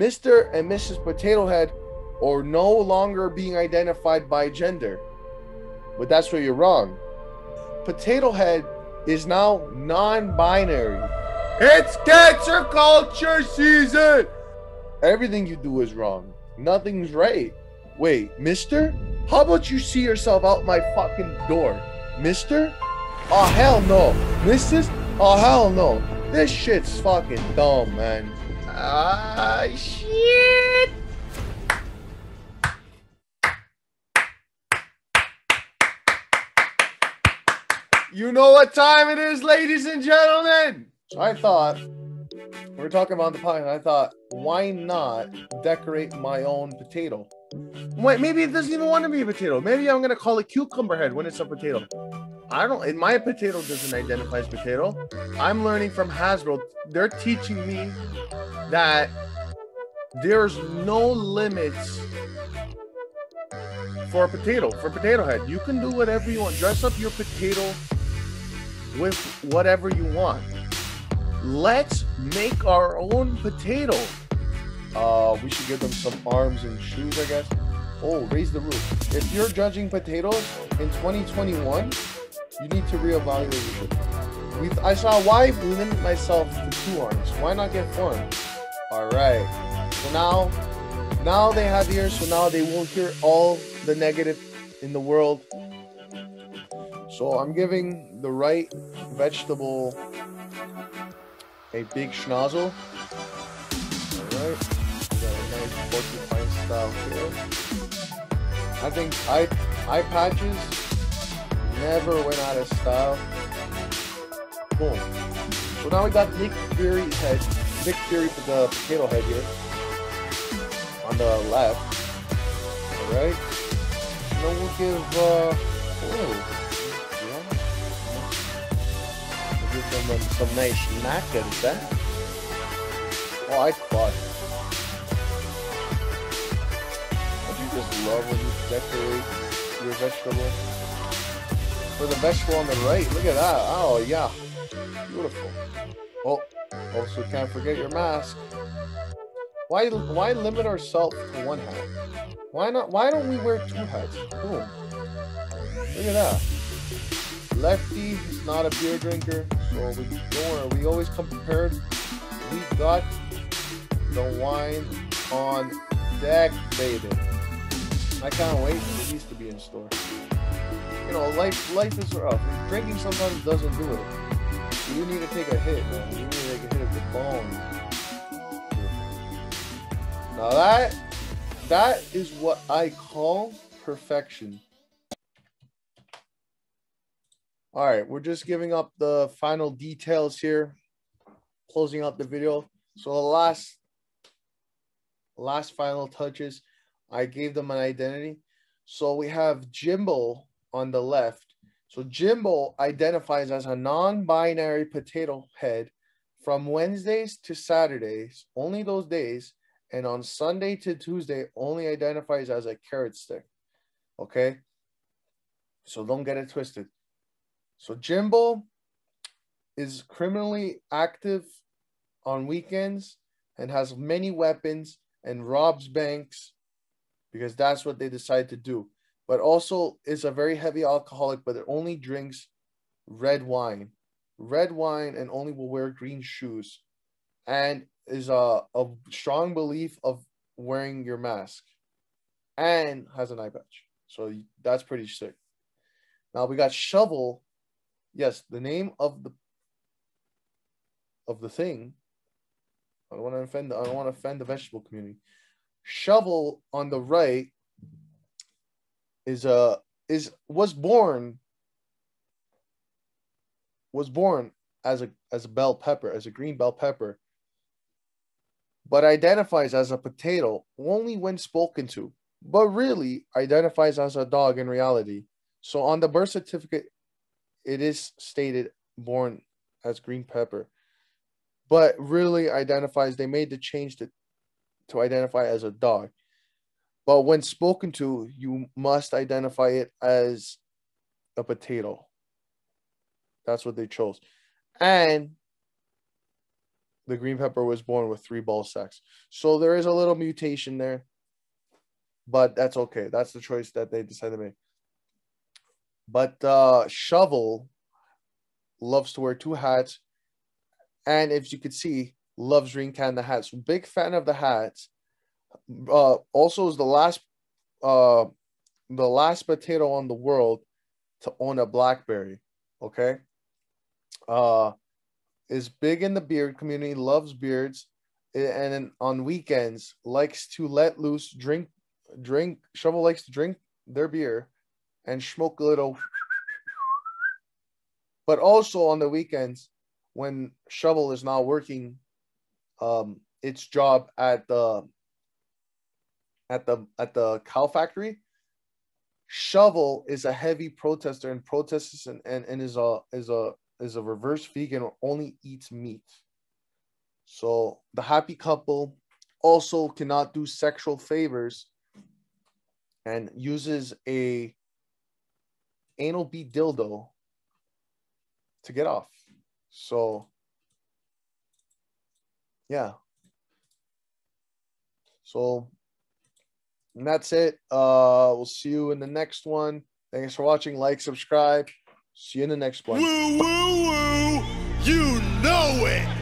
Mr. and Mrs. Potato Head are no longer being identified by gender. But that's where you're wrong. Potato Head is now non binary. It's cancel culture season! Everything you do is wrong. Nothing's right. Wait, mister? How about you see yourself out my fucking door? Mister? Oh, hell no. Mrs.? Oh, hell no. This shit's fucking dumb, man. Ah, shit. You know what time it is, ladies and gentlemen. I thought we are talking about the pie. And I thought, why not decorate my own potato? Wait, maybe it doesn't even want to be a potato. Maybe I'm gonna call it cucumber head when it's a potato. I don't. In my potato doesn't identify as potato. I'm learning from Hasbro. They're teaching me that there's no limits for a potato. For potato head, you can do whatever you want. Dress up your potato with whatever you want. Let's make our own potato. Uh, we should give them some arms and shoes, I guess. Oh, raise the roof. If you're judging potatoes in 2021, you need to reevaluate it. We, I saw why limit myself to two arms. Why not get four arms? All right. So now, now they have ears, so now they won't hear all the negative in the world. So I'm giving the right vegetable a big schnozzle. Alright. Got a nice porcupine style here. I think eye, eye patches never went out of style. Boom. So now we got Nick Fury's head. Nick Fury for the potato head here. On the left. Alright. And then we'll give uh oh, some, some nice knackers there. Oh, I thought. Don't just love when you decorate your vegetable? For the vegetable on the right, look at that. Oh, yeah. Beautiful. Oh, also can't forget your mask. Why, why limit ourselves to one hat? Why not? Why don't we wear two hats? Boom. Look at that. Lefty is not a beer drinker, so we don't worry. We always come prepared. We got the wine on deck, baby. I can't wait for these to be in store. You know, life life is rough. Drinking sometimes doesn't do it. You need to take a hit, man. You need to take a hit of the bone. Now that that is what I call perfection. All right, we're just giving up the final details here, closing out the video. So the last, last final touches, I gave them an identity. So we have Jimbo on the left. So Jimbo identifies as a non-binary potato head from Wednesdays to Saturdays, only those days, and on Sunday to Tuesday only identifies as a carrot stick. Okay? So don't get it twisted. So Jimbo is criminally active on weekends and has many weapons and robs banks because that's what they decide to do. But also is a very heavy alcoholic, but it only drinks red wine, red wine, and only will wear green shoes, and is a, a strong belief of wearing your mask, and has an eye patch. So that's pretty sick. Now we got Shovel yes, the name of the of the thing. I don't want to offend. I don't want to offend the vegetable community. Shovel on the right is uh, is was born was born as a as a bell pepper as a green bell pepper but identifies as a potato only when spoken to but really identifies as a dog in reality so on the birth certificate it is stated born as green pepper, but really identifies they made the change to to identify as a dog. But when spoken to, you must identify it as a potato. That's what they chose. And the green pepper was born with three ball sacks. So there is a little mutation there, but that's okay. That's the choice that they decided to make. But uh, Shovel loves to wear two hats, and if you could see, loves Ring Can the hats. Big fan of the hats. Uh, also is the last uh the last potato on the world to own a blackberry. Okay. Uh is big in the beard community, loves beards, and on weekends likes to let loose, drink, drink. Shovel likes to drink their beer and smoke a little. But also on the weekends, when Shovel is not working um, its job at the at the at the cow factory, Shovel is a heavy protester and protests and, and, and is a is a is a reverse vegan or only eats meat. So the happy couple also cannot do sexual favors and uses a anal bead dildo to get off. So yeah. So and that's it. Uh we'll see you in the next one. Thanks for watching. Like, subscribe. See you in the next one. Woo, woo, woo. You know it.